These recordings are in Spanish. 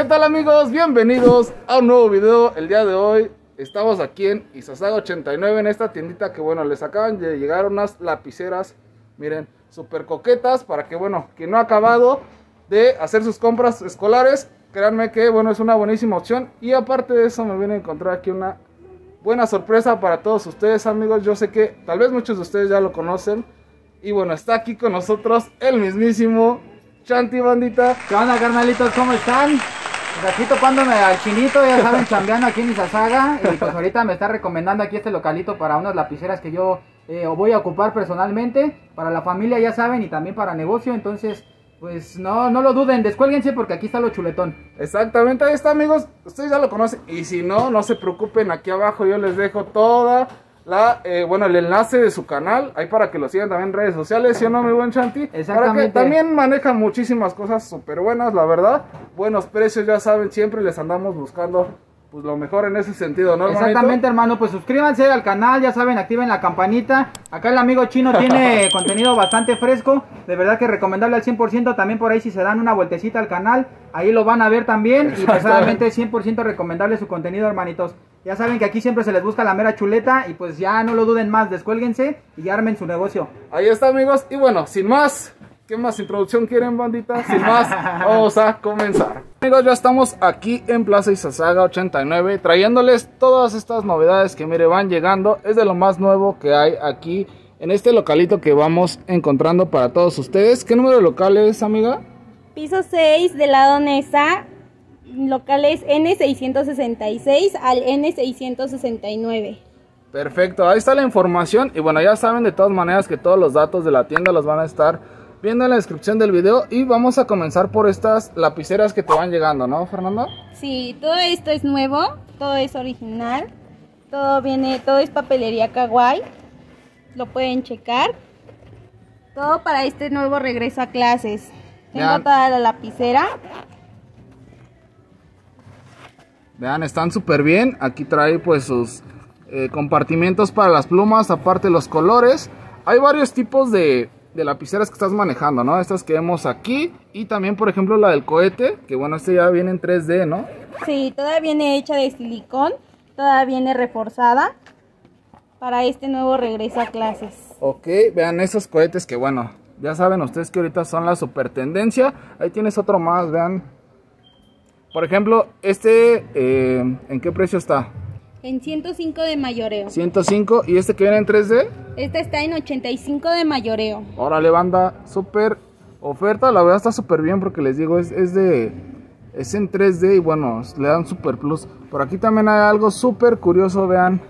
¿Qué tal amigos? Bienvenidos a un nuevo video. El día de hoy estamos aquí en Isasaga 89 en esta tiendita que bueno, les acaban de llegar unas lapiceras, miren, súper coquetas para que bueno, quien no ha acabado de hacer sus compras escolares, créanme que bueno, es una buenísima opción y aparte de eso me viene a encontrar aquí una buena sorpresa para todos ustedes amigos. Yo sé que tal vez muchos de ustedes ya lo conocen y bueno, está aquí con nosotros el mismísimo Chanti Bandita. ¿Qué onda, carnalitos? ¿Cómo están? Aquí topándome al chinito, ya saben, chambeando aquí en Izazaga. Y pues ahorita me está recomendando aquí este localito para unas lapiceras que yo eh, voy a ocupar personalmente. Para la familia, ya saben, y también para negocio. Entonces, pues no, no lo duden, descuélguense porque aquí está lo chuletón. Exactamente, ahí está amigos, ustedes ya lo conocen. Y si no, no se preocupen, aquí abajo yo les dejo toda la, eh, bueno, el enlace de su canal, ahí para que lo sigan también en redes sociales, ¿sí o no, mi buen Chanti? Exactamente. Para que también manejan muchísimas cosas súper buenas, la verdad. Buenos precios, ya saben, siempre les andamos buscando pues lo mejor en ese sentido, ¿no? hermanito? Exactamente, hermano. Pues suscríbanse al canal, ya saben, activen la campanita. Acá el amigo chino tiene contenido bastante fresco. De verdad que recomendable al 100%. También por ahí si se dan una vueltecita al canal, ahí lo van a ver también. Y personalmente 100% recomendable su contenido, hermanitos. Ya saben que aquí siempre se les busca la mera chuleta y pues ya no lo duden más, descuélguense y armen su negocio. Ahí está, amigos. Y bueno, sin más, ¿qué más introducción quieren, bandita? Sin más, vamos a comenzar. Amigos, ya estamos aquí en Plaza Izazaga 89 trayéndoles todas estas novedades que, mire, van llegando. Es de lo más nuevo que hay aquí en este localito que vamos encontrando para todos ustedes. ¿Qué número de local es, amiga? Piso 6 del lado Nesa, locales N666 al N669. Perfecto, ahí está la información y bueno, ya saben de todas maneras que todos los datos de la tienda los van a estar viendo en la descripción del video y vamos a comenzar por estas lapiceras que te van llegando, ¿no, Fernando? Sí, todo esto es nuevo, todo es original, todo viene, todo es papelería kawaii, lo pueden checar. Todo para este nuevo regreso a clases. Tengo toda la lapicera. Vean, están súper bien. Aquí trae pues sus eh, compartimentos para las plumas, aparte los colores. Hay varios tipos de, de lapiceras que estás manejando, ¿no? Estas que vemos aquí y también, por ejemplo, la del cohete, que bueno, este ya viene en 3D, ¿no? Sí, toda viene hecha de silicón, toda viene reforzada para este nuevo regreso a clases. Ok, vean esos cohetes que bueno, ya saben ustedes que ahorita son la super tendencia. Ahí tienes otro más, vean. Por ejemplo, este, eh, ¿en qué precio está? En 105 de mayoreo. 105 y este que viene en 3D. Esta está en 85 de mayoreo. Órale, banda, súper oferta. La verdad está súper bien porque les digo, es, es de. Es en 3D y bueno, le dan super plus. Por aquí también hay algo súper curioso, vean.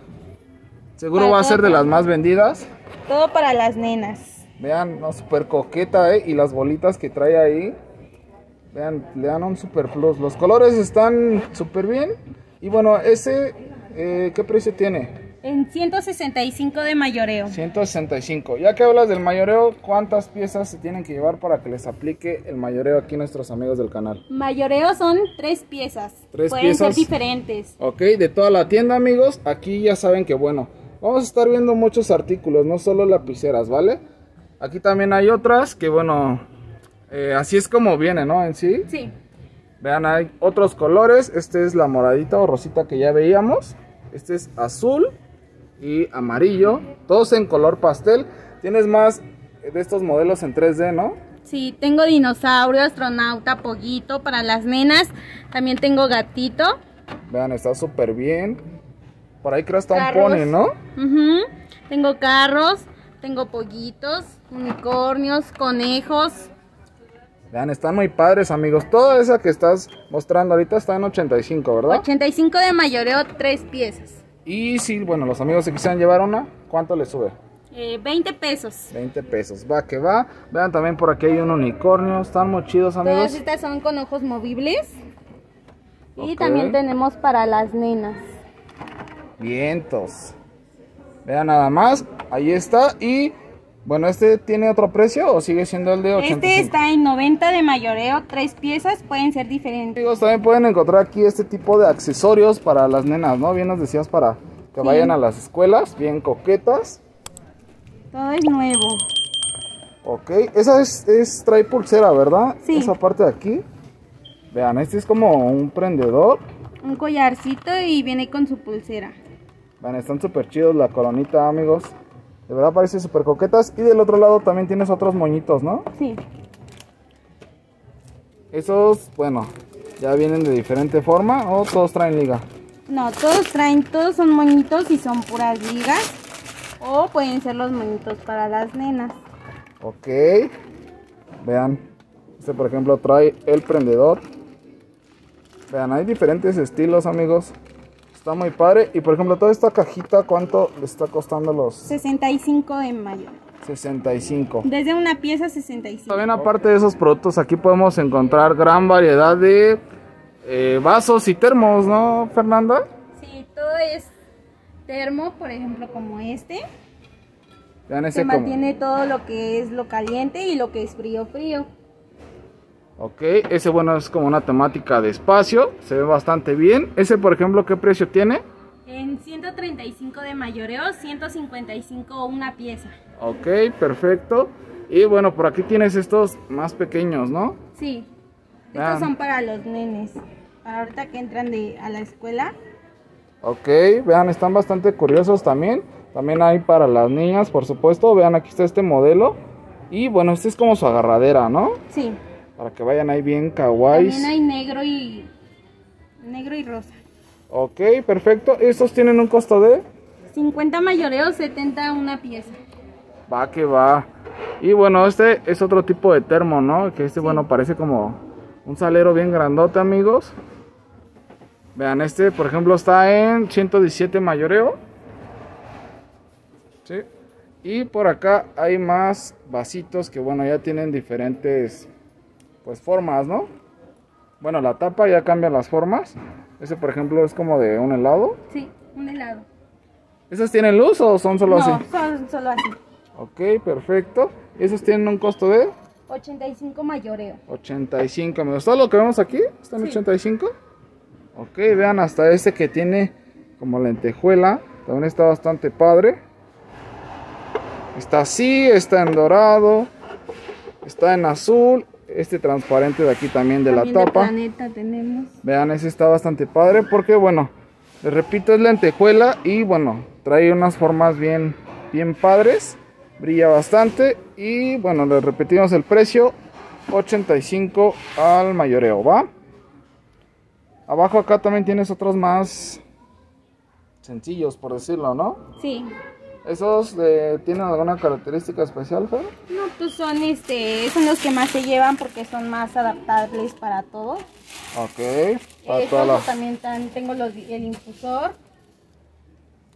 Seguro va a ser de las más vendidas. Todo para las nenas. Vean, no, súper coqueta, ¿eh? Y las bolitas que trae ahí. Vean, le dan un super plus. Los colores están súper bien. Y bueno, ese, eh, ¿qué precio tiene? En 165 de mayoreo. 165. Ya que hablas del mayoreo, ¿cuántas piezas se tienen que llevar para que les aplique el mayoreo aquí nuestros amigos del canal? Mayoreo son tres piezas. Tres Pueden piezas. ser diferentes. Ok, de toda la tienda, amigos, aquí ya saben que bueno, vamos a estar viendo muchos artículos, no solo lapiceras, ¿vale? Aquí también hay otras que bueno, eh, así es como viene, ¿no? En sí. Sí. Vean, hay otros colores. Este es la moradita o rosita que ya veíamos. Este es azul y amarillo. Todos en color pastel. Tienes más de estos modelos en 3D, ¿no? Sí, tengo dinosaurio, astronauta, pollito para las nenas. También tengo gatito. Vean, está súper bien. Por ahí creo está un Carros. pony, ¿no? Tengo carros, tengo pollitos, unicornios, conejos. Vean, están muy padres, amigos. Toda esa que estás mostrando ahorita está en 85, ¿verdad? 85 de mayoreo, tres piezas. Y si, bueno, los amigos se quisieran llevar una, ¿cuánto les sube? Eh, 20 pesos. 20 pesos. Va que va. Vean, también por aquí hay un unicornio. Están muy chidos, Todas amigos. estas son con ojos movibles. Y también tenemos para las nenas. Vientos. Vean nada más. Ahí está. Y bueno, ¿este tiene otro precio o sigue siendo el de 85? Este está en 90 de mayoreo, tres piezas, pueden ser diferentes. Amigos, también pueden encontrar aquí este tipo de accesorios para las nenas, ¿no? Bien nos decías para que Sí. vayan a las escuelas, bien coquetas. Todo es nuevo. Ok, esa es, es trae pulsera, ¿verdad? Sí. Esa parte de aquí. Vean, este es como un prendedor. Un collarcito y viene con su pulsera. Vean, están súper chidos la coronita, amigos. De verdad parece súper coquetas. Y del otro lado también tienes otros moñitos, ¿no? Sí. Esos, bueno, ya vienen de diferente forma o todos traen liga. No, todos traen, todos son moñitos y son puras ligas. O pueden ser los moñitos para las nenas. Ok. Vean. Este por ejemplo trae el prendedor. Vean, hay diferentes estilos amigos. Está muy padre. Y por ejemplo, toda esta cajita, ¿cuánto le está costando los 65 de mayo. 65? Desde una pieza 65. También aparte de esos productos, aquí podemos encontrar gran variedad de eh, vasos y termos, ¿no, Fernanda? Sí, todo es termo, por ejemplo, como este. Vean ese Se como- mantiene todo lo que es lo caliente y lo que es frío, frío. Ok, ese bueno es como una temática de espacio, se ve bastante bien. Ese por ejemplo, ¿qué precio tiene? En 135 de mayoreo, 155 una pieza. Ok, perfecto. Y bueno, por aquí tienes estos más pequeños, ¿no? Sí. Vean. Estos son para los nenes. Para ahorita que entran de, a la escuela. Ok, vean, están bastante curiosos también. También hay para las niñas, por supuesto. Vean, aquí está este modelo. Y bueno, este es como su agarradera, ¿no? Sí. Para que vayan ahí bien kawaiis. También hay negro y negro y rosa. Ok, perfecto. Estos tienen un costo de... 50 mayoreo, 70 una pieza. Va que va. Y bueno, este es otro tipo de termo, ¿no? Que este, bueno, parece como un salero bien grandote, amigos. Vean, este, por ejemplo, está en 117 mayoreo. Sí. Y por acá hay más vasitos que, bueno, ya tienen diferentes, pues, formas, ¿no? Bueno, la tapa ya cambia las formas. Este, por ejemplo, es como de un helado. Sí, un helado. ¿Esos tienen luz o son solo no, así? son solo así. Ok, perfecto. ¿Esos tienen un costo de 85 mayoreo. 85 amigos? ¿Todo lo que vemos aquí está en Sí. 85? Ok, vean hasta este que tiene como lentejuela. También está bastante padre. Está así, está en dorado, está en azul. Este transparente de aquí también de También la tapa. planeta tenemos. Vean, ese está bastante padre porque, bueno, les repito, es lentejuela y, bueno, trae unas formas bien, bien padres. Brilla bastante y, bueno, les repetimos el precio, 85 al mayoreo, ¿va? Abajo acá también tienes otros más sencillos, por decirlo, ¿no? Sí. ¿Esos eh, tienen alguna característica especial, Fer? No, pues son este, son los que más se llevan porque son más adaptables para todo. Ok, para Estos la- también tan- tengo los, el infusor.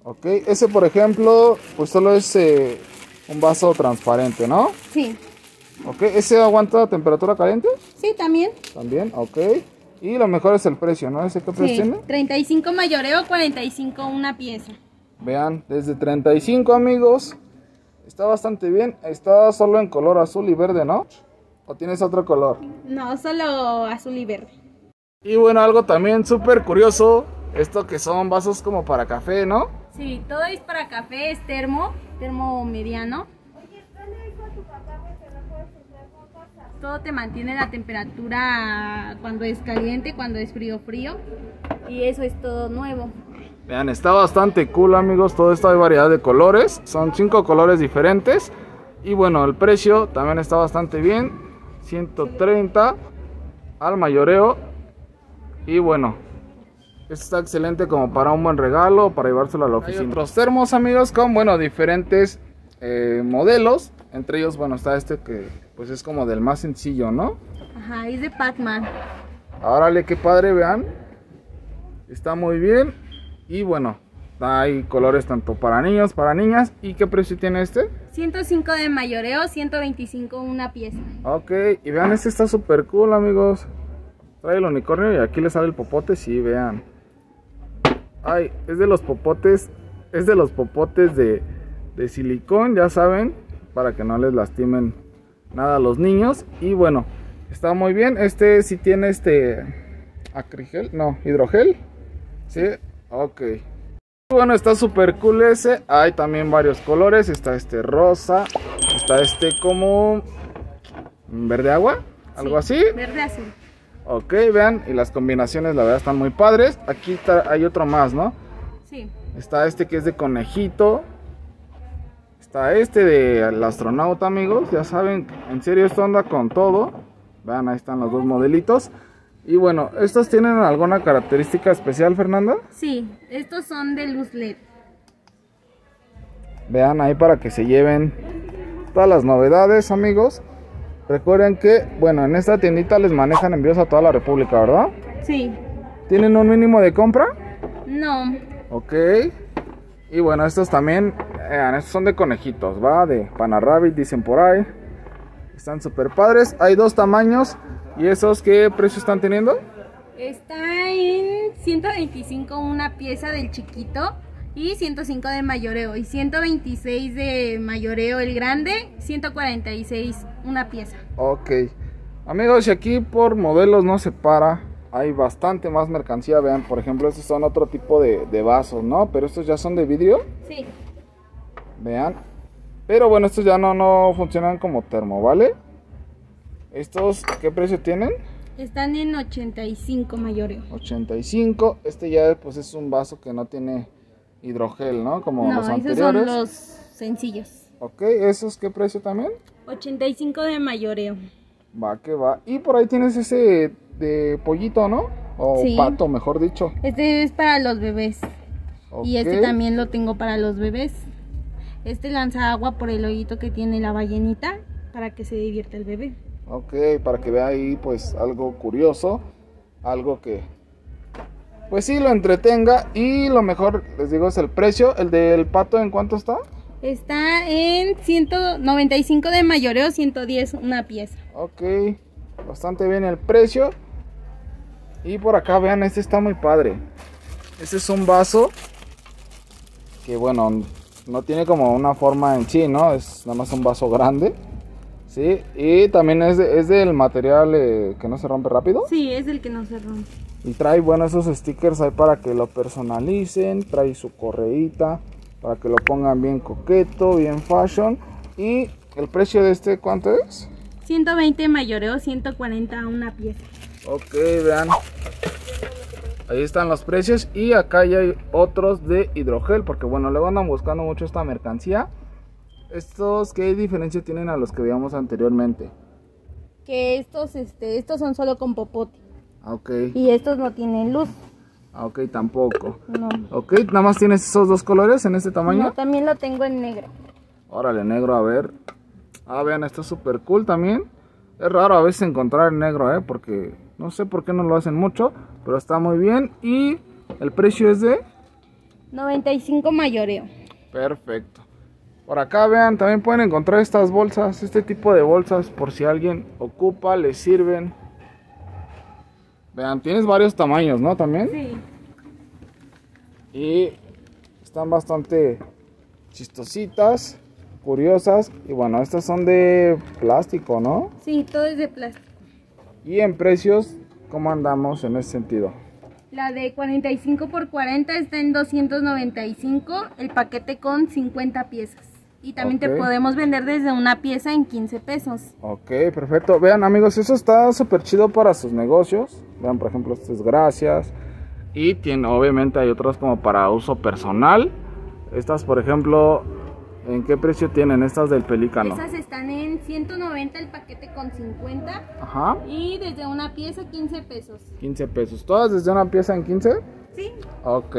Ok, ese por ejemplo, pues solo es eh, un vaso transparente, ¿no? Sí. Ok, ¿ese aguanta temperatura caliente? Sí, también. También, ok. Y lo mejor es el precio, ¿no? ¿Ese qué precio Sí. tiene? 35 mayoreo, 45 una pieza. Vean, desde 35 amigos. Está bastante bien. Está solo en color azul y verde, ¿no? ¿O tienes otro color? No, solo azul y verde. Y bueno, algo también súper curioso. Esto que son vasos como para café, ¿no? Sí, todo es para café, es termo, termo mediano. Todo te mantiene la temperatura cuando es caliente, cuando es frío, frío. Y eso es todo nuevo. Vean, está bastante cool amigos, todo esto hay variedad de colores, son cinco colores diferentes y bueno, el precio también está bastante bien, 130 al mayoreo y bueno, esto está excelente como para un buen regalo, para llevárselo a la oficina. Hay otros termos amigos con bueno, diferentes eh, modelos, entre ellos bueno, está este que pues es como del más sencillo, ¿no? Ajá, es de Pac-Man. Árale, qué padre, vean. Está muy bien. Y bueno, hay colores tanto para niños, para niñas. ¿Y qué precio tiene este? 105 de mayoreo, 125 una pieza. Ok, y vean, este está súper cool, amigos. Trae el unicornio y aquí le sale el popote, sí, vean. Ay, es de los popotes, es de los popotes de, de silicón, ya saben, para que no les lastimen nada a los niños. Y bueno, está muy bien. Este sí tiene este acrigel, no, hidrogel. Sí, ok. Bueno, está súper cool ese. Hay también varios colores. Está este rosa. Está este como verde agua. Algo Sí, así. Verde azul. Ok, vean, y las combinaciones la verdad están muy padres. Aquí está, hay otro más, ¿no? Sí. Está este que es de conejito. Está este de astronauta, amigos. Ya saben, en serio esto anda con todo. Vean, ahí están los dos modelitos. Y bueno, ¿estos tienen alguna característica especial, Fernanda? Sí, estos son de luz LED. Vean ahí para que se lleven todas las novedades, amigos. Recuerden que, bueno, en esta tiendita les manejan envíos a toda la República, ¿verdad? Sí. ¿Tienen un mínimo de compra? No. Ok. Y bueno, estos también, vean, estos son de conejitos, ¿va? De Panarabbit, dicen por ahí. Están súper padres. Hay dos tamaños. ¿Y esos qué precio están teniendo? Está en 125 una pieza del chiquito y 105 de mayoreo y 126 de mayoreo el grande, 146 una pieza. Ok. Amigos, y aquí por modelos no se para. Hay bastante más mercancía. Vean, por ejemplo, estos son otro tipo de, de vasos, ¿no? Pero estos ya son de vidrio. Sí. Vean. Pero bueno, estos ya no, no funcionan como termo, ¿vale? ¿Estos qué precio tienen? Están en 85 mayoreo. 85. Este ya pues es un vaso que no tiene hidrogel, ¿no? Como No, los esos anteriores. son los sencillos. Ok, ¿esos qué precio también? 85 de mayoreo. Va que va. Y por ahí tienes ese de pollito, ¿no? O Sí. pato, mejor dicho. Este es para los bebés. Y este también lo tengo para los bebés. Este lanza agua por el hoyito que tiene la ballenita para que se divierta el bebé. Ok, para que vea ahí pues algo curioso, algo que pues sí lo entretenga y lo mejor les digo es el precio, el del pato en cuánto está? Está en 195 de mayoreo, 110 una pieza. Ok, bastante bien el precio. Y por acá vean, este está muy padre. Este es un vaso que bueno, no tiene como una forma en sí, ¿no? Es nada más un vaso grande. Sí, y también es, de- es del material eh, que no se rompe rápido. Sí, es el que no se rompe. Y trae, bueno, esos stickers ahí para que lo personalicen. Trae su correíta para que lo pongan bien coqueto, bien fashion. Y el precio de este, ¿cuánto es? 120 mayoreo, 140 una pieza. Ok, vean. Ahí están los precios. Y acá ya hay otros de hidrogel. Porque bueno, luego andan buscando mucho esta mercancía. Estos, ¿qué diferencia tienen a los que veíamos anteriormente? Que estos, este, estos son solo con popote. Ah, Ok, Y estos no tienen luz. ah, ok, tampoco. No. Ok, nada más tienes esos dos colores en este tamaño. No, también lo tengo en negro. Órale, negro, a ver. Ah, vean, está súper cool también. Es raro a veces encontrar el negro, ¿eh? Porque no sé por qué no lo hacen mucho, pero está muy bien. Y el precio es de... 95 mayoreo. Perfecto. Por acá, vean, también pueden encontrar estas bolsas, este tipo de bolsas, por si alguien ocupa, les sirven. Vean, tienes varios tamaños, ¿no? También. Sí. Y están bastante chistositas, curiosas. Y bueno, estas son de plástico, ¿no? Sí, todo es de plástico. Y en precios, ¿cómo andamos en ese sentido? La de 45 por 40 está en 295, el paquete con 50 piezas. Y también te podemos vender desde una pieza en 15 pesos. Ok, perfecto. Vean amigos, eso está súper chido para sus negocios. Vean, por ejemplo, es Gracias. Y tiene, obviamente hay otras como para uso personal. Estas, por ejemplo, ¿en qué precio tienen estas del pelícano? Esas están en 190 el paquete con 50 Ajá, y desde una pieza 15 pesos. 15 pesos. ¿Todas desde una pieza en 15? Sí, Ok.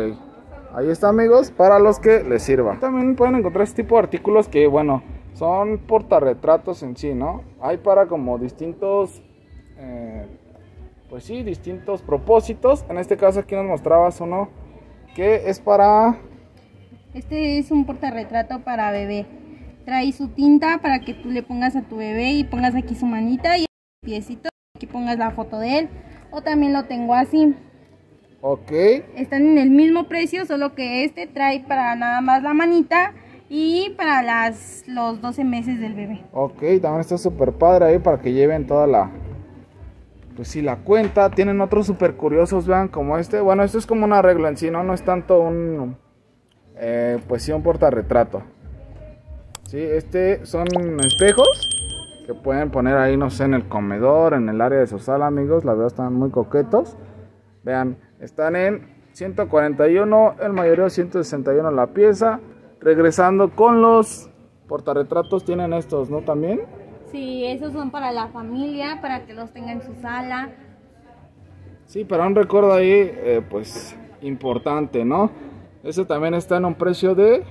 Ahí está amigos, para los que les sirva. También pueden encontrar este tipo de artículos que, bueno, son portarretratos en sí, ¿no? Hay para como distintos, eh, pues sí, distintos propósitos. En este caso aquí nos mostrabas uno que es para... este es un portarretrato para bebé. Trae su tinta para que tú le pongas a tu bebé y pongas aquí su manita y el piecito. Aquí pongas la foto de él. O también lo tengo así. Ok, Están en el mismo precio, solo que este trae para nada más la manita y para las los 12 meses del bebé. ok, también está súper padre ahí para que lleven toda la... Pues sí, la cuenta. Tienen otros súper curiosos, vean, como este. Bueno, esto es como un arreglo en sí, ¿no? No es tanto un... eh, pues sí, un portarretrato. Sí, este son espejos. que pueden poner ahí, no sé, en el comedor, en el área de su sala, amigos. La verdad están muy coquetos. Vean, están en 141, el mayoreo 161 la pieza. Regresando con los portarretratos, tienen estos, ¿no? También. Sí, esos son para la familia, para que los tenga en su sala. Sí, para un recuerdo ahí, eh, pues, importante, ¿no? Ese también está en un precio de...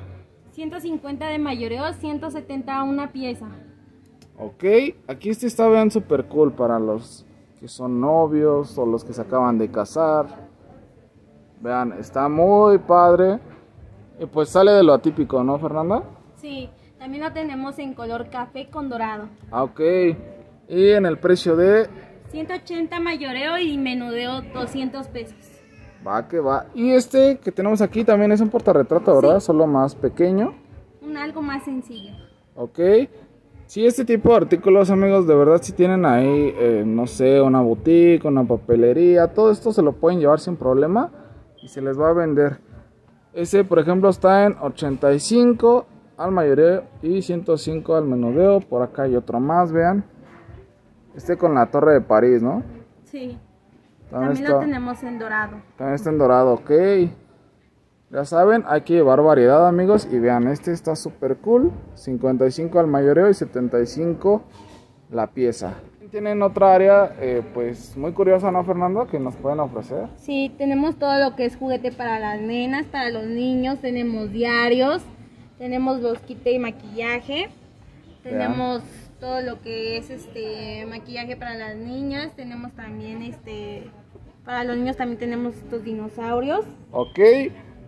150 de mayoreo, 170 una pieza. Ok, aquí este está, vean, super cool para los que son novios o los que se acaban de casar. Vean, está muy padre. Y pues sale de lo atípico, ¿no, Fernanda? Sí, también lo tenemos en color café con dorado. Ah, ok. Y en el precio de... 180 mayoreo y menudeo 200 pesos. Va que va. Y este que tenemos aquí también es un portarretrato, ¿verdad? Solo más pequeño. Un algo más sencillo. Ok. Sí, este tipo de artículos, amigos, de verdad si tienen ahí, eh, no sé, una boutique, una papelería, todo esto se lo pueden llevar sin problema y se les va a vender. Ese, por ejemplo, está en 85 al mayoreo y 105 al menudeo. Por acá hay otro más, vean. Este con la torre de París, ¿no? Sí. También También está- lo tenemos en dorado. También está en dorado, ok. Ya saben, hay que llevar variedad, amigos. Y vean, este está súper cool. 55 al mayoreo y 75 la pieza. Tienen otra área, eh, pues muy curiosa, ¿no, Fernando? Que nos pueden ofrecer. Sí, tenemos todo lo que es juguete para las nenas, para los niños, tenemos diarios, tenemos los kits de maquillaje, tenemos todo lo que es este maquillaje para las niñas, tenemos también este para los niños también tenemos estos dinosaurios, Ok.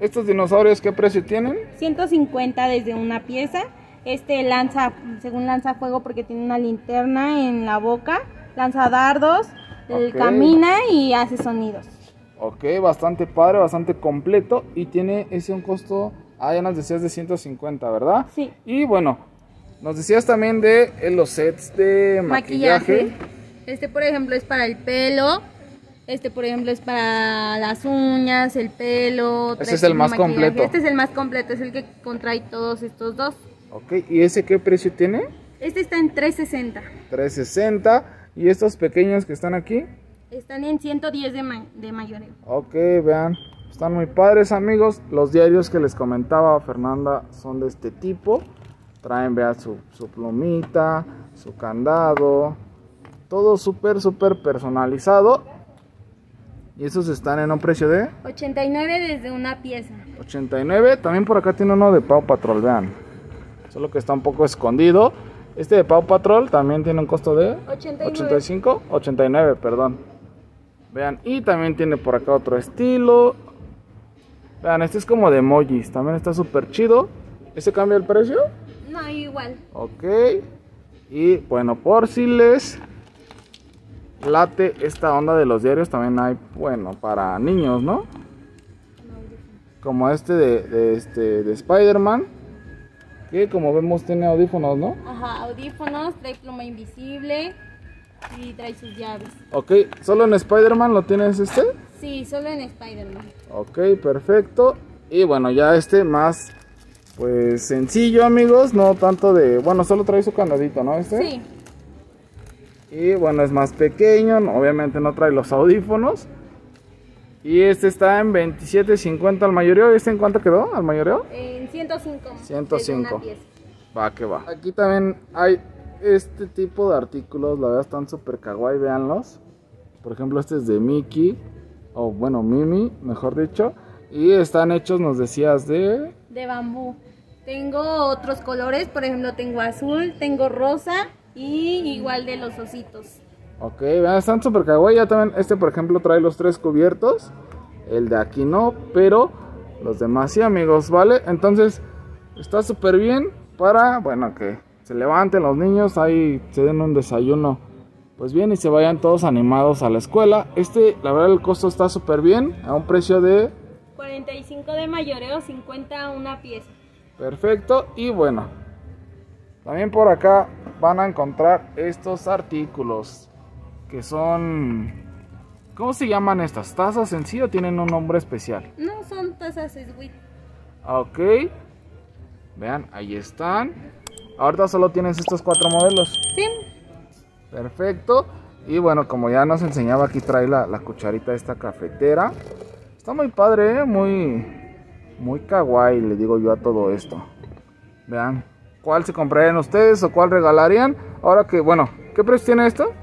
¿Estos dinosaurios qué precio tienen? 150 desde una pieza. Este lanza, según lanza fuego porque tiene una linterna en la boca, lanza dardos, camina y hace sonidos. Ok, bastante padre, bastante completo. Y tiene ese un costo, ah, ya nos decías de 150, ¿verdad? Sí. Y bueno, nos decías también de eh, los sets de maquillaje. maquillaje. Este, por ejemplo, es para el pelo. Este, por ejemplo, es para las uñas, el pelo. Ese trae es el más maquillaje. completo. Este es el más completo, es el que contrae todos estos dos. Ok, ¿y ese qué precio tiene? Este está en 360. 360. ¿Y estos pequeños que están aquí? Están en 110 de, ma- de mayoreo. Ok, vean. Están muy padres, amigos. Los diarios que les comentaba Fernanda son de este tipo. Traen, vean, su, su plumita, su candado. Todo súper, súper personalizado. Y esos están en un precio de 89 desde una pieza. 89. También por acá tiene uno de Pau Patrol, vean. Solo que está un poco escondido. Este de Pau Patrol también tiene un costo de 89. 85, 89, perdón. Vean, y también tiene por acá otro estilo. Vean, este es como de emojis, también está súper chido. ¿Ese cambia el precio? No, igual. Ok. Y bueno, por si les late esta onda de los diarios, también hay, bueno, para niños, ¿no? Como este de, de este de Spider-Man. Que como vemos tiene audífonos, ¿no? Ajá, audífonos, trae pluma invisible y trae sus llaves. Ok, solo en Spider-Man lo tienes este. Sí, solo en Spider-Man. Ok, perfecto. Y bueno, ya este más, pues sencillo, amigos. No tanto de, bueno, solo trae su candadito, ¿no? Este. Sí, Y bueno, es más pequeño, obviamente no trae los audífonos. Y este está en 27.50 al mayoreo. ¿Y este en cuánto quedó al mayoreo? En 105. desde 105. una pieza. Va, que va. Aquí también hay este tipo de artículos, la verdad están súper kawaii, véanlos. Por ejemplo, este es de Mickey, o bueno, Mimi, mejor dicho. Y están hechos, nos decías, de... de bambú. Tengo otros colores, por ejemplo, tengo azul, tengo rosa y igual de los ositos. Ok, vean, están súper kawaii. Ya también, este por ejemplo trae los tres cubiertos. El de aquí no, pero los demás sí, amigos, ¿vale? Entonces, está súper bien para, bueno, que se levanten los niños, ahí se den un desayuno. Pues bien, y se vayan todos animados a la escuela. Este, la verdad, el costo está súper bien, a un precio de 45 de mayoreo, 50 una pieza. Perfecto. Y bueno, también por acá van a encontrar estos artículos que son... ¿Cómo se llaman estas? ¿Tazas en sí o tienen un nombre especial? No son tazas Sweet. Ok. Vean, ahí están. Ahorita solo tienes estos cuatro modelos. Sí, Perfecto. Y bueno, como ya nos enseñaba, aquí trae la, la cucharita de esta cafetera. Está muy padre, ¿eh? muy, muy kawaii, le digo yo a todo esto. Vean, ¿cuál se comprarían ustedes o cuál regalarían? Ahora que, bueno, ¿qué precio tiene esto?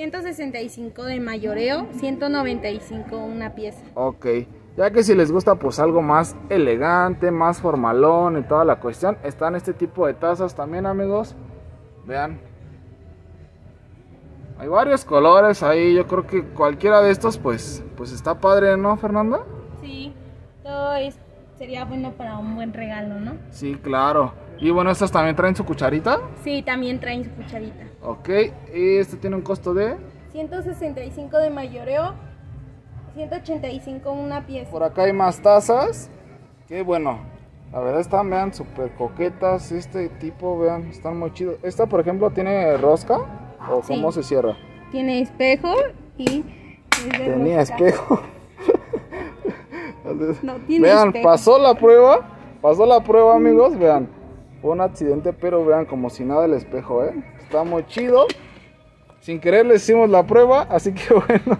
165 de mayoreo, 195 una pieza. Ok, ya que si les gusta pues algo más elegante, más formalón y toda la cuestión, están este tipo de tazas también amigos. Vean. Hay varios colores ahí, yo creo que cualquiera de estos pues, pues está padre, ¿no Fernanda? Sí, todo es, sería bueno para un buen regalo, ¿no? Sí, claro. Y bueno, estas también traen su cucharita. Sí, también traen su cucharita. Ok, y este tiene un costo de... 165 de mayoreo, 185 una pieza. Por acá hay más tazas. Que bueno, la verdad están, vean, súper coquetas. Este tipo, vean, están muy chidos. Esta, por ejemplo, tiene rosca. ¿O Sí. cómo se cierra? Tiene espejo y... es de Tenía rosca. espejo. No, tiene vean, espejo. pasó la prueba. Pasó la prueba, amigos. Vean, fue un accidente, pero vean, como si nada el espejo, ¿eh? Está muy chido. Sin querer le hicimos la prueba, así que bueno.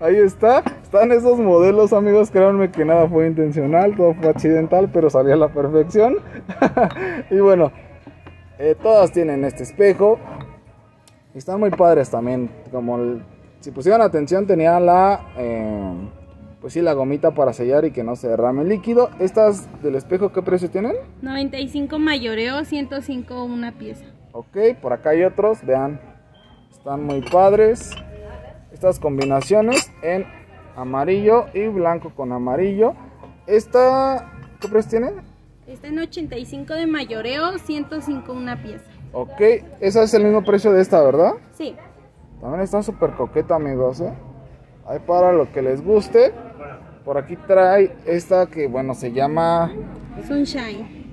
Ahí está, están esos modelos amigos, créanme que nada fue intencional, todo fue accidental, pero salió a la perfección. y bueno, eh, todas tienen este espejo. Están muy padres también, como si pusieran atención tenía la, eh, pues sí, la gomita para sellar y que no se derrame el líquido. Estas del espejo, ¿qué precio tienen? 95 mayoreo, 105 una pieza. Ok, por acá hay otros, vean, están muy padres. Estas combinaciones en amarillo y blanco con amarillo. Esta, ¿qué precio tiene? Está en 85 de mayoreo, 105 una pieza. Ok, ese es el mismo precio de esta, ¿verdad? Sí, También está súper coqueta, amigos, ¿eh? Ahí para lo que les guste. Por aquí trae esta que, bueno, se llama... Sunshine.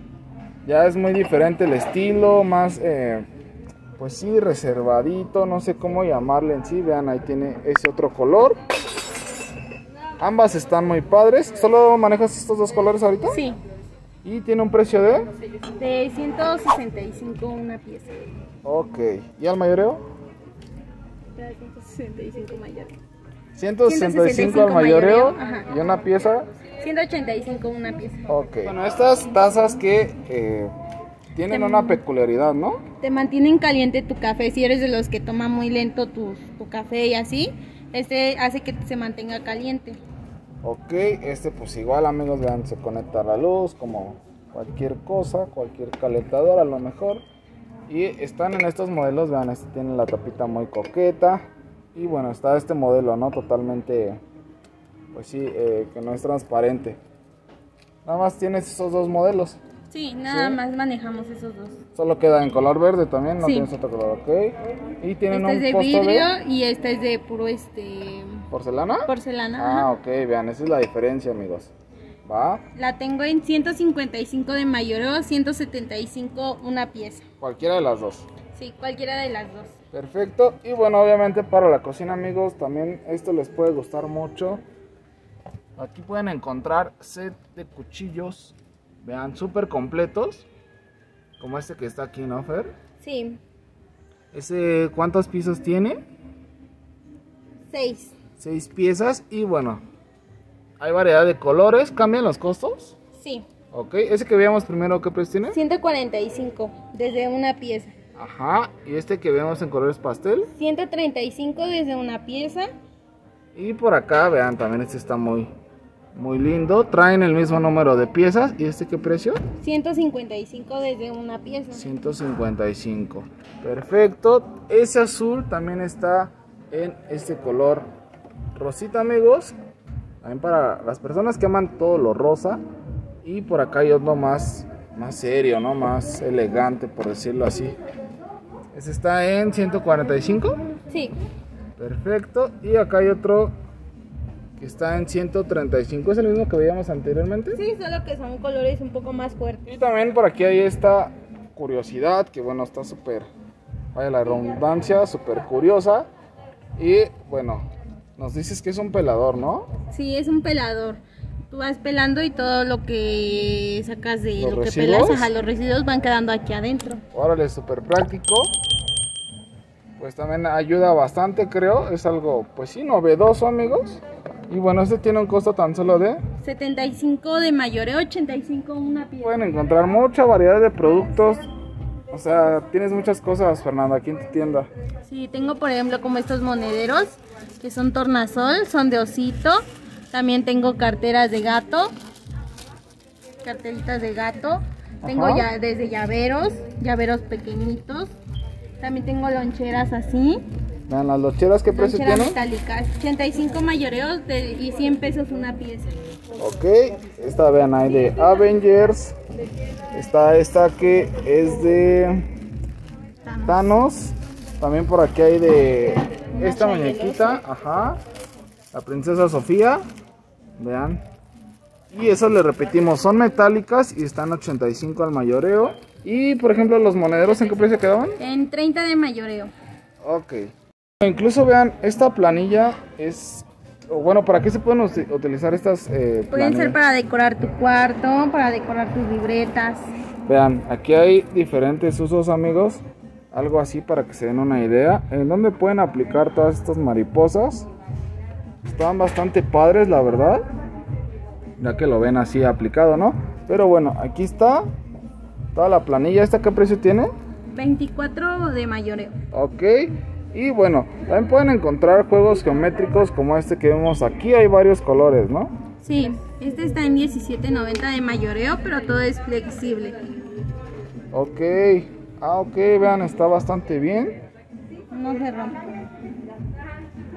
Ya es muy diferente el estilo, más, eh, pues sí, reservadito, no sé cómo llamarle en sí. Vean, ahí tiene ese otro color. Ambas están muy padres. ¿Solo manejas estos dos colores ahorita? Sí, Y tiene un precio de... de 165 una pieza. Ok. ¿Y al mayoreo? Está 165 mayoreo. 165 al mayoreo. Y una pieza 185 una pieza. Ok. Bueno, estas tazas que eh, tienen una peculiaridad, ¿no? Te mantienen caliente tu café si eres de los que toma muy lento tu, tu café y así. Este hace que se mantenga caliente. Ok, este pues igual amigos, vean, se conecta a la luz como cualquier cosa, cualquier calentador a lo mejor. Y están en estos modelos, vean, este tiene la tapita muy coqueta. Y bueno, está este modelo, ¿no? Totalmente, pues sí, eh, que no es transparente. Nada más tienes esos dos modelos. Sí, nada Sí. más manejamos esos dos. Solo queda en color verde también, no Sí. tienes otro color, ok. Y tienen Este es un de costo vidrio de y este es de puro este porcelana. porcelana. Ah, ajá. ok, vean, esa es la diferencia, amigos. Va, La tengo en 155 de mayoreo, 175 una pieza. cualquiera de las dos. Sí, cualquiera de las dos. Perfecto. Y bueno, obviamente para la cocina, amigos, también esto les puede gustar mucho. Aquí pueden encontrar set de cuchillos, vean, súper completos. Como este que está aquí, ¿no, Fer? Sí, Ese, ¿cuántas piezas tiene? seis. Seis piezas. Y bueno, hay variedad de colores. ¿Cambian los costos? Sí, Ok, ese que veíamos primero, ¿qué precio tiene? 145 desde una pieza. Ajá, y este que vemos en colores pastel. 135 desde una pieza. Y por acá, vean, también este está muy, muy lindo. Traen el mismo número de piezas. ¿Y este qué precio? 155 desde una pieza. 155. Perfecto. Ese azul también está en este color rosita, amigos. También para las personas que aman todo lo rosa. Y por acá hay otro más, más serio, ¿no? Más elegante, por decirlo así. Este está en 145. Sí, Perfecto. Y acá hay otro que está en 135. ¿Es el mismo que veíamos anteriormente? sí, solo que son colores un poco más fuertes. Y también por aquí hay esta curiosidad que bueno, está súper, vaya la redundancia, súper curiosa. Y bueno, nos dices que es un pelador, ¿no? Sí, es un pelador. Tú vas pelando y todo lo que sacas de ¿Los lo que pelas, ajá, los residuos van quedando aquí adentro. Órale, súper práctico. Pues también ayuda bastante, creo. Es algo, pues sí, novedoso, amigos. Y bueno, este tiene un costo tan solo de... 75 de mayoreo, 85 una pieza. Pueden encontrar mucha variedad de productos. O sea, tienes muchas cosas, Fernanda, aquí en tu tienda. Sí, tengo por ejemplo como estos monederos que son tornasol, son de osito. También tengo carteras de gato, carteritas de gato. Tengo Ajá. ya desde llaveros, llaveros pequeñitos. También tengo loncheras así, Vean las locheras, ¿qué precio loncheras tienen? metálicas, 85 mayoreos de- y 100 pesos una pieza. Ok, esta vean ahí de Avengers. Está esta que es de Thanos. También por aquí hay de esta muñequita. Ajá. La princesa Sofía. Vean. Y esas le repetimos, son metálicas y están 85 al mayoreo. Y por ejemplo los monederos, ¿en qué precio quedaban? En 30 de mayoreo. Ok. Incluso vean, esta planilla es... Bueno, ¿para qué se pueden uti- utilizar estas eh, Pueden ser para decorar tu cuarto, para decorar tus libretas. Vean, aquí hay diferentes usos, amigos. Algo así para que se den una idea. En donde pueden aplicar todas estas mariposas. Están bastante padres, la verdad. Ya que lo ven así aplicado, ¿no? Pero bueno, aquí está toda la planilla. ¿Esta qué precio tiene? 24 de mayoreo. Ok. Y bueno, también pueden encontrar juegos geométricos como este que vemos aquí. Hay varios colores, ¿no? Sí, este está en 17.90 de mayoreo, pero todo es flexible. Ok. Ah, ok, vean, está bastante bien. No se rompe.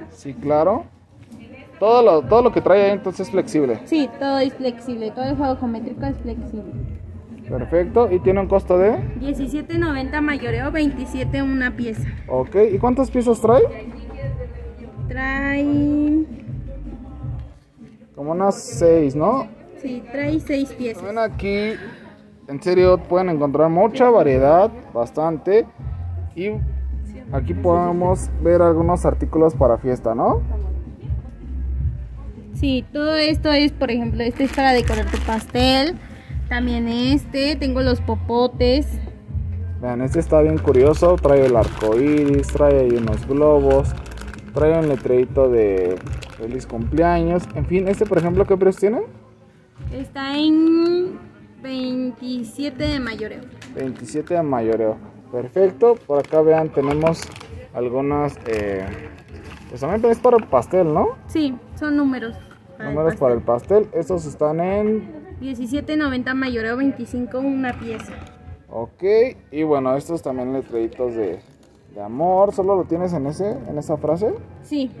Sí, claro. Todo lo, todo lo que trae ahí entonces es flexible. Sí, todo es flexible. Todo el juego geométrico es flexible. Perfecto. Y tiene un costo de... 17.90 mayoreo, 27 una pieza. Ok. ¿Y cuántas piezas trae? Trae... Como unas 6, ¿no? Sí, trae 6 piezas. Ven aquí. En serio, pueden encontrar mucha variedad. Bastante. Y aquí podemos ver algunos artículos para fiesta, ¿no? Sí, todo esto es, por ejemplo, este es para decorar tu pastel. También este, tengo los popotes. Vean, este está bien curioso. Trae el arco iris, trae ahí unos globos, trae un letrerito de feliz cumpleaños. En fin, este por ejemplo, ¿qué precio tiene? Está en 27 de mayoreo. 27 de mayoreo. Perfecto. Por acá vean, tenemos algunas. Eh, pues también es para el pastel, ¿no? Sí, son números. para el Números para el pastel. pastel. Estos están en. 17.90 mayoreo, 25 una pieza. Ok. Y bueno, estos también letreritos de, de amor. ¿Solo lo tienes en ese, en esa frase? Sí,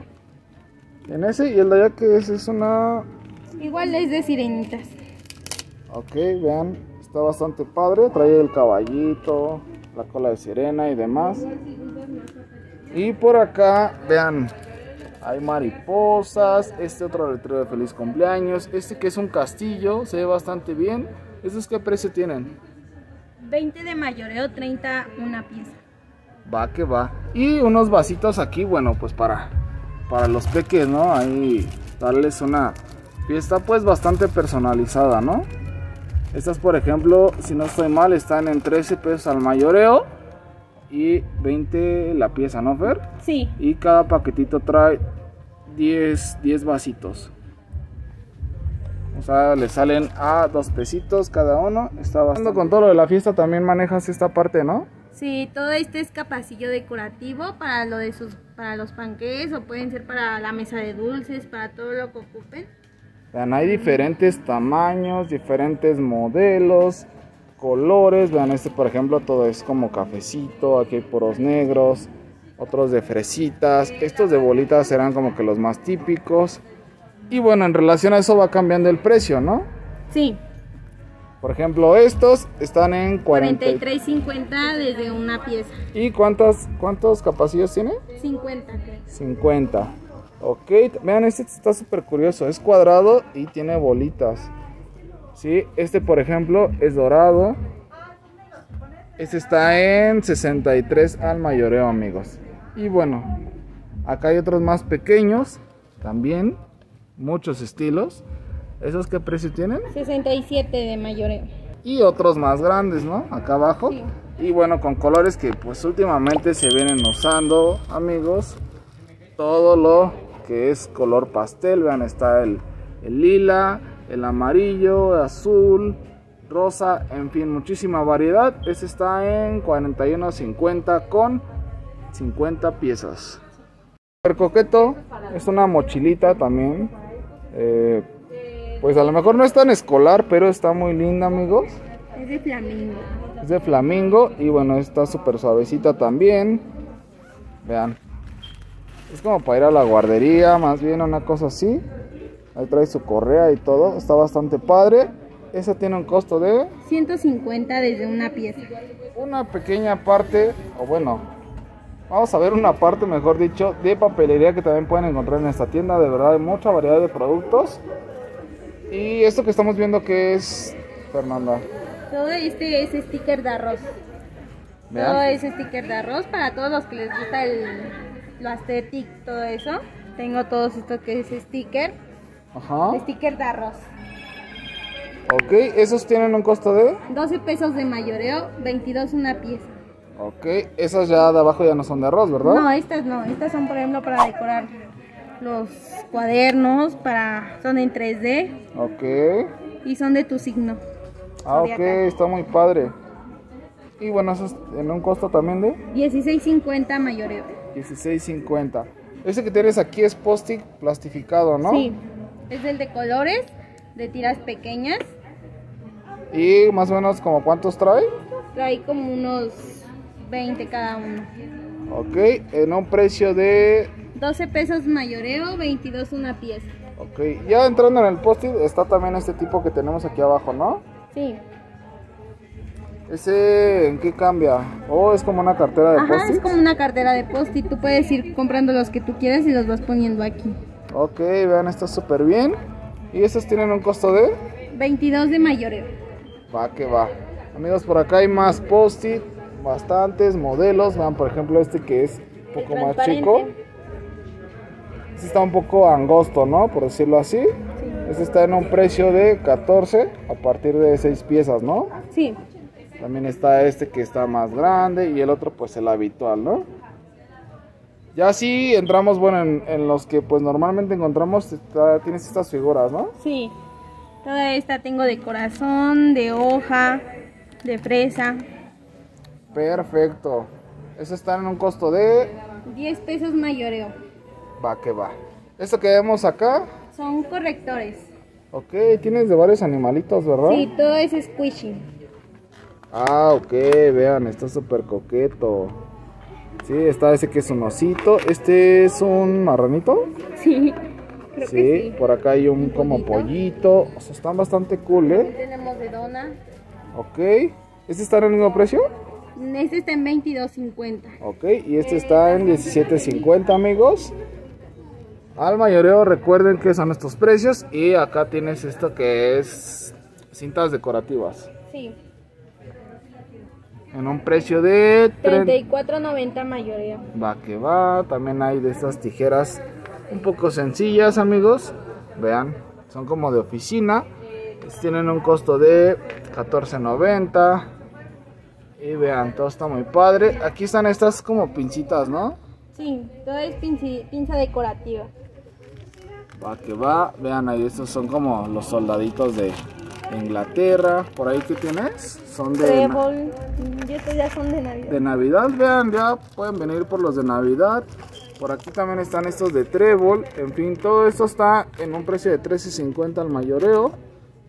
En ese. Y el de allá que es, es una. igual es de sirenitas. Ok, vean. Está bastante padre. Trae el caballito, la cola de sirena y demás. Y por acá, vean, hay mariposas, este otro letrero de feliz cumpleaños, este que es un castillo, se ve bastante bien. ¿Estos qué precio tienen? 20 de mayoreo, 30 una pieza. Va que va. Y unos vasitos aquí, bueno, pues para, para los peques, ¿no? Ahí darles una fiesta pues bastante personalizada, ¿no? Estas, por ejemplo, si no estoy mal, están en 13 pesos al mayoreo y 20 la pieza, ¿no, Fer? Sí, Y cada paquetito trae 10, 10 vasitos. O sea, le salen a dos pesitos cada uno. Está bastante. Con todo lo de la fiesta también manejas esta parte, ¿no? sí, todo este es capacillo decorativo para lo de sus para los panqués o pueden ser para la mesa de dulces, para todo lo que ocupen. Vean, hay diferentes tamaños, diferentes modelos, colores. Vean, este por ejemplo todo es como cafecito, aquí hay puros negros, otros de fresitas. Estos de bolitas serán como que los más típicos. Y bueno, en relación a eso va cambiando el precio, ¿no? Sí, Por ejemplo, estos están en 40. 43.50 desde una pieza. ¿Y cuántas, cuántos capacillos tiene? 50. creo. 50. Ok, vean, este está súper curioso. Es cuadrado y tiene bolitas. Sí, este por ejemplo es dorado. Este está en 63 al mayoreo, amigos. Y bueno, acá hay otros más pequeños. También, muchos estilos. ¿Esos qué precio tienen? 67 de mayoreo. Y otros más grandes, ¿no? Acá abajo. Sí. Y bueno, con colores que pues últimamente se vienen usando, amigos. Todo lo que es color pastel. Vean, está el, el lila, el amarillo, azul, rosa, en fin, muchísima variedad. Este está en 41.50 con 50 piezas. El coqueto es una mochilita también. Eh, pues a lo mejor no es tan escolar, pero está muy linda, amigos. Es de flamingo. Es de flamingo y bueno, está súper suavecita también. Vean. Es como para ir a la guardería, más bien una cosa así. Ahí trae su correa y todo. Está bastante padre. Esa tiene un costo de 150 desde una pieza. una pequeña parte, o bueno, vamos a ver una parte, mejor dicho, de papelería que también pueden encontrar en esta tienda. De verdad, hay mucha variedad de productos. Y esto que estamos viendo que es, Fernanda. Todo este es sticker de arroz. Vean. Todo es sticker de arroz para todos los que les gusta el, lo aesthetic, todo eso. Tengo todos estos que es sticker. Ajá. Sticker de arroz. Ok, esos tienen un costo de. 12 pesos de mayoreo, 22 una pieza. Ok, esas ya de abajo ya no son de arroz, ¿verdad? No, estas no. Estas son, por ejemplo, para decorar los cuadernos. para Son en 3D Ok. y son de tu signo. Ah, ok, está muy padre. Y bueno, esos en un costo también de 16.50 mayoreo. 16.50. Ese que tienes aquí es post-it plastificado, ¿no? Sí. Es el de colores, de tiras pequeñas. Y más o menos como cuántos trae. Trae como unos 20 cada uno. Ok, en un precio de... 12 pesos mayoreo, 22 una pieza. Ok, ya entrando en el post-it está también este tipo que tenemos aquí abajo, ¿no? Sí. Ese, ¿en qué cambia? Oh, es como una cartera de Ajá, es post-it. como una cartera de post-it. Tú puedes ir comprando los que tú quieras y los vas poniendo aquí. Ok, vean, está súper bien. Y estos tienen un costo de... 22 de mayoreo. Va que va. Amigos, por acá hay más post-it, bastantes modelos. Vean, por ejemplo, este que es un poco más chico. Este está un poco angosto, ¿no? Por decirlo así. Este está en un precio de 14 a partir de 6 piezas, ¿no? Sí. También está este que está más grande y el otro pues el habitual, ¿no? Ya sí entramos, bueno, en, en los que pues normalmente encontramos, está- tienes estas figuras, ¿no? Sí. Toda esta tengo de corazón, de hoja, de fresa. Perfecto. Estos están en un costo de 10 pesos mayoreo. Va que va. Esto que vemos acá, Son correctores. ok, tienes de varios animalitos, ¿verdad? Sí, todo es squishy. Ah, ok, vean, está súper coqueto. Sí, está ese que es un osito. Este es un marranito. Sí. Creo Sí, que sí. por acá hay un como pollito. O sea, están bastante cool, ¿eh? Tenemos de dona. Ok. ¿Este está en el mismo precio? Este está en 22.50. Ok, y este está en 17.50, amigos. Al mayoreo recuerden que son estos precios. Y acá tienes esto que es cintas decorativas. Sí. En un precio de... tren- 34.90 mayoreo. Va que va. También hay de estas tijeras un poco sencillas, amigos. Vean, son como de oficina. Estas Tienen un costo de 14.90. Y vean, todo está muy padre. Aquí están estas como pincitas, ¿no? Sí, todo es pinza decorativa. Va que va. Vean ahí, estos son como los soldaditos de Inglaterra. Por ahí que tienes. Son de, Trébol. Estos ya son de Navidad. de Navidad. Vean, ya pueden venir por los de Navidad. Por aquí también están estos de trébol. En fin, todo esto está en un precio de 13.50 al mayoreo.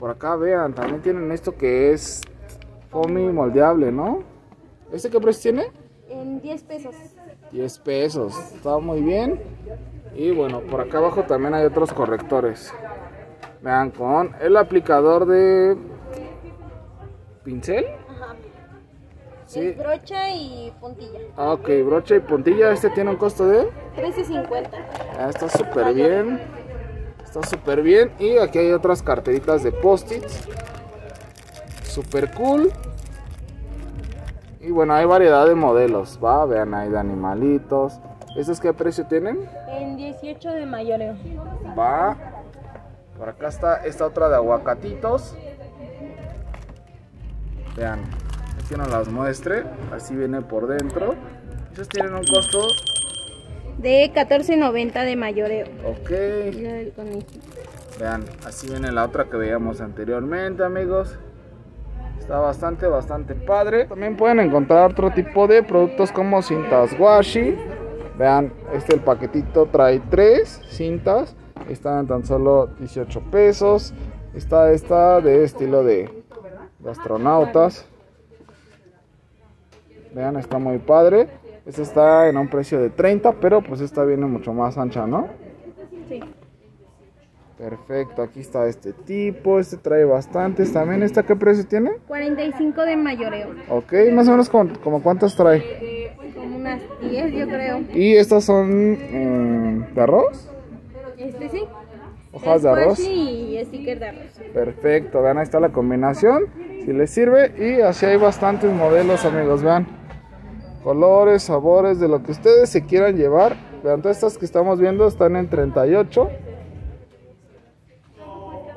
Por acá vean, también tienen esto que es foamy moldeable, ¿no? ¿Este qué precio tiene? En 10 pesos. 10 pesos. Está muy bien. Y bueno, por acá abajo también hay otros correctores. Vean, con el aplicador de pincel. Ajá. Sí. Es brocha y puntilla. Ah, ok, brocha y puntilla. Este tiene un costo de... 13.50. Ah, está súper bien. Está súper bien. Y aquí hay otras carteritas de post-its. Súper cool. Y bueno, hay variedad de modelos. Va, vean ahí de animalitos. ¿Estos qué precio tienen? En 18 de mayoreo. Va. Por acá está esta otra de aguacatitos. Vean. que nos las muestre. Así viene por dentro. Estos tienen un costo. De 14.90 de mayoreo. Ok. El conejito. Vean, así viene la otra que veíamos anteriormente, amigos. Está bastante, bastante padre. También pueden encontrar otro tipo de productos como cintas washi. Vean, este el paquetito trae tres cintas. Están tan solo 18 pesos. Está esta de estilo de, de astronautas. Vean, está muy padre. Esta está en un precio de 30, pero pues esta viene mucho más ancha, ¿no? Sí. Perfecto, aquí está este tipo, este trae bastantes también. ¿Esta qué precio tiene? 45 de mayoreo. Ok, más o menos como, como cuántas trae. Como unas 10 yo creo. ¿Y estas son eh, de arroz? Este sí. Hojas de arroz. y sticker de arroz. Perfecto, vean, ahí está la combinación. Si les sirve. Y así hay bastantes modelos, amigos, vean. Colores, sabores, de lo que ustedes se quieran llevar. Vean, todas estas que estamos viendo están en 38.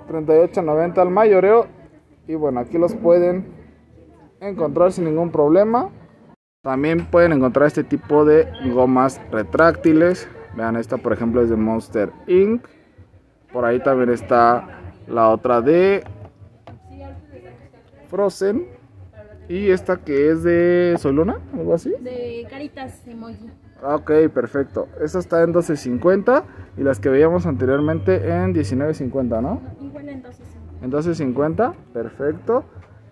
38.90 al mayoreo. Y bueno, aquí los pueden encontrar sin ningún problema. También pueden encontrar este tipo de gomas retráctiles. Vean, esta por ejemplo es de Monster Inc. Por ahí también está la otra de Frozen. Y esta que es de Soluna, algo así. De caritas emoji. Ah, Ok, perfecto. Esta está en 12.50 y las que veíamos anteriormente en 19.50, ¿no? Igual. En 12.50, perfecto.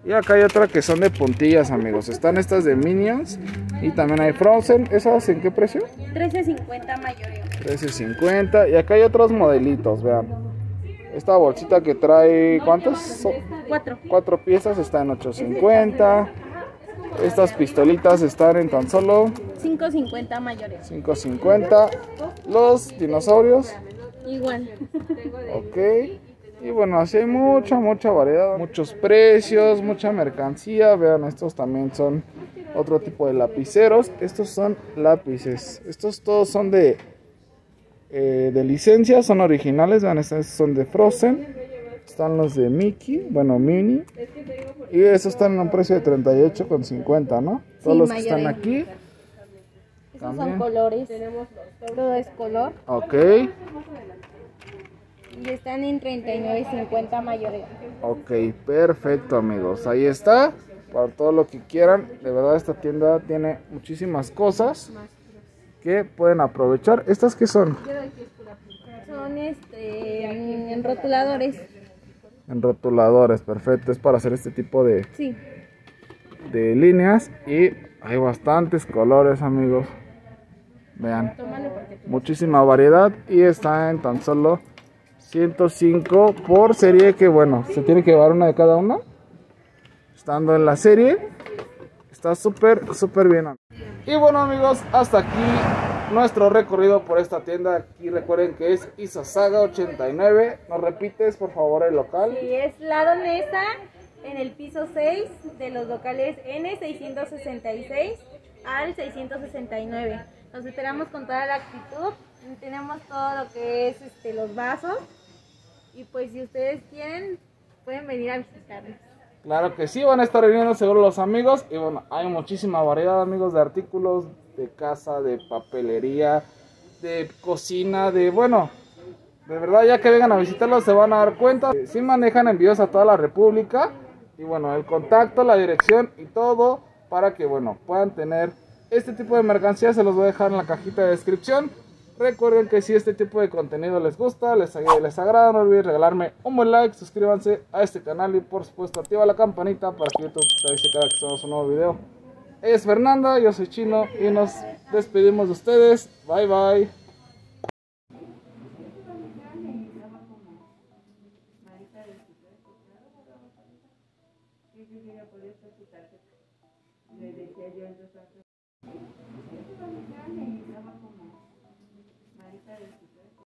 Y acá hay otra que son de puntillas, amigos. Están estas de Minions y también hay Frozen. ¿Esas en qué precio? 13.50 mayoreo. 13.50. Y acá hay otros modelitos, vean. Esta bolsita que trae, ¿cuántas? 4. Cuatro piezas está en 8.50. Estas pistolitas están en tan solo 5.50 mayoreo. 5.50. Los dinosaurios, Igual. ok. Y bueno, así hay mucha, mucha variedad. Muchos precios, mucha mercancía. Vean, estos también son otro tipo de lapiceros. Estos son lápices. Estos todos son de, eh, de licencia, son originales. Vean, estos son de Frozen. Están los de Mickey, bueno, Mini. Y esos están en un precio de 38,50, ¿no? Todos Sí, los que están aquí. Esos son colores. Todo es color. Ok, Y están en 39.50 mayoreo. ok, perfecto amigos. Ahí está. Para todo lo que quieran. De verdad esta tienda tiene muchísimas cosas que pueden aprovechar. ¿Estas qué son? Son este en rotuladores. En rotuladores, perfecto. Es para hacer este tipo de, Sí. de líneas. Y hay bastantes colores amigos. Vean. Muchísima variedad y está en tan solo 105 por serie que bueno, se tiene que llevar una de cada una. Estando en la serie, está súper, súper bien. Y bueno amigos, hasta aquí nuestro recorrido por esta tienda. Aquí recuerden que es Isasaga 89. ¿Nos repites por favor el local? Sí, es la Donesa en el piso 6 de los locales N666 al 669. Los esperamos con toda la actitud. Tenemos todo lo que es este, los vasos. Y pues si ustedes quieren, pueden venir a visitarnos. Claro que sí, van a estar viniendo seguro los amigos. Y bueno, hay muchísima variedad, amigos, de artículos de casa, de papelería, de cocina, de bueno, de verdad, ya que vengan a visitarlos se van a dar cuenta. Eh, Sí manejan envíos a toda la República. Y bueno, el contacto, la dirección y todo para que, bueno, puedan tener este tipo de mercancía. Se los voy a dejar en la cajita de descripción. Recuerden que si este tipo de contenido les gusta, les, les agrada, no olviden regalarme un buen like, suscríbanse a este canal y por supuesto activa la campanita para que YouTube te avise cada que subamos un nuevo video. Es Fernanda, yo soy Chino y nos despedimos de ustedes. Bye bye.